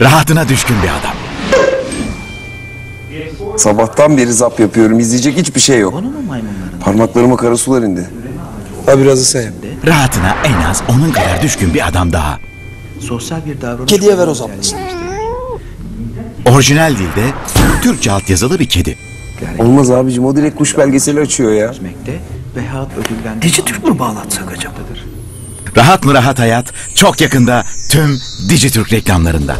Rahatına düşkün bir adam. Sabahtan beri zap yapıyorum. İzleyecek hiçbir şey yok. Parmaklarıma kara sular indi. Ha birazı sen yap. Rahatına en az onun kadar düşkün bir adam daha. Sosyal bir davranış... Kediye ver o zaplasını. Orijinal dilde Türkçe altyazılı bir kedi. Olmaz abicim o direkt kuş belgeseli açıyor ya. Etmekte veyahut ödüllendirme... Mü bağlatsak acaba? Rahat mı rahat hayat çok yakında tüm Dijitürk reklamlarında.